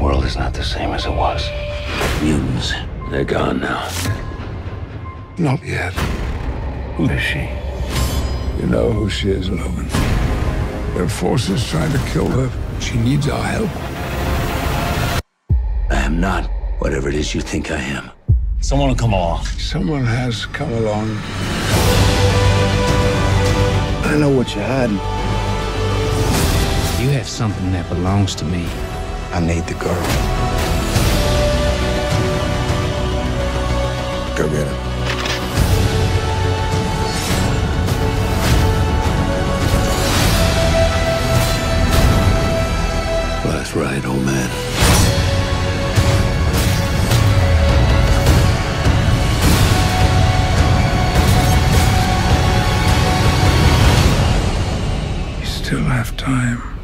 world is not the same as it was. Mutants, they're gone now. Not yet. Who is she? You know who she is, Logan. There are forces trying to kill her. She needs our help. I am not whatever it is you think I am. Someone will come along. Someone has come along. I know what you're hiding. You have something that belongs to me. I need the girl. Go get her. Well, that's right, old man. We still have time.